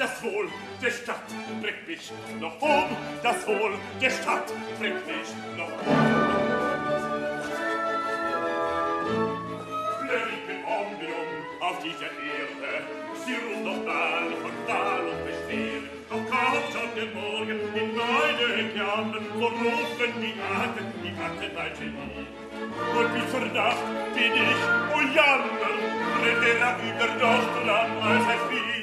Das Wohl der Stadt bringt mich noch um. Das Wohl der Stadt bringt mich noch um. Blöken um wie um auf dieser Erde. Sie ruht noch Ball und Ball und Beschwer. Doch kaum schon der Morgen in meine Jammen, so rufen die Atem, die Atem bei Genie. Und wie verdacht bin ich, oh Jammer, er über dran als ein Vieh.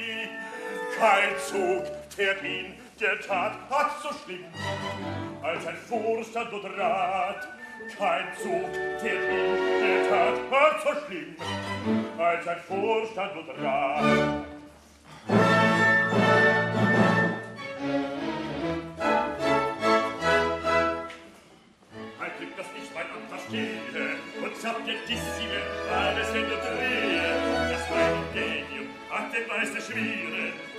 Keilzug, Termin der Tat hat so schlimm, als ein Vorstand und Rat. Kein Zug, Termin der Tat hat so schlimm, als ein Vorstand und Rat. Halt das nicht weit an das Stille und subjektissime, alles in der Drehe, das mein Genium hat den meisten Schwierigkeiten.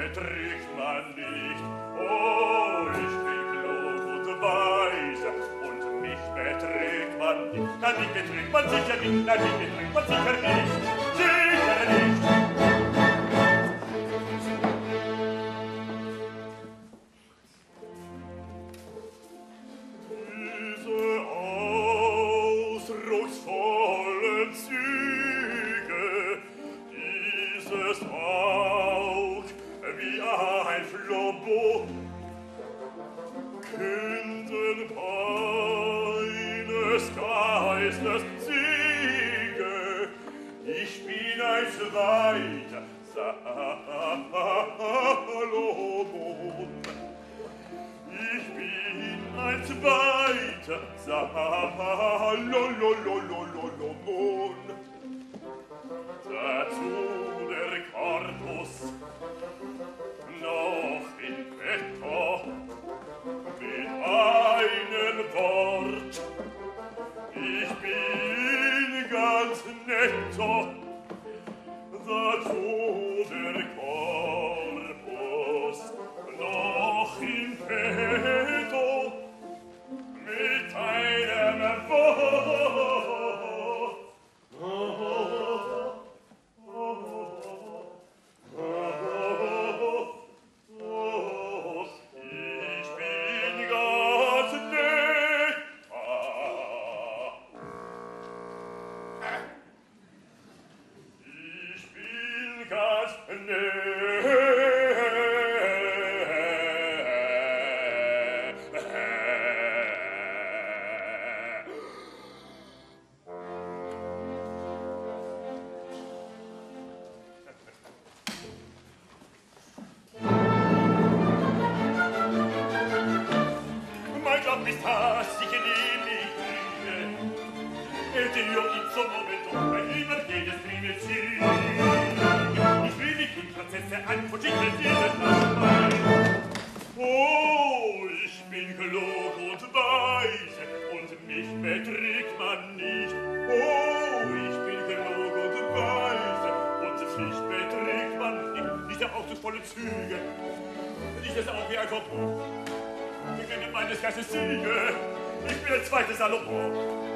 betrügt man nicht. Oh, ich bin klug und weise, und mich betrügt man nicht. Nein, mich betrügt man sicher nicht, nein, mich betrügt man sicher nicht. sa ha ha lo lo lo lo Peter Sahalolololololomon Dazu der Corpus noch in petto mit einem Wort. Ich bin ganz netto dazu der Corpus noch in petto. Dio in so momento bei lieber jede strime zieh. Ich will dich in Prozesse an, wo dich mit dir Oh, ich bin klug und weise und mich betrügt man nicht. Oh, ich bin klug und weise und mich betrügt man nicht. Nicht der ausdrucksvolle Züge, nicht das auch wie ein Kopf. Ich bin meines Geistes Siege, ich bin der zweite Salomon.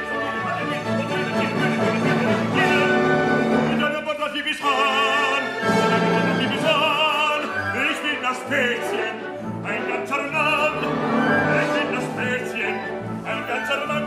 Spezien, ein ganzer Name, es sind das Spezien, ein ganzer Name.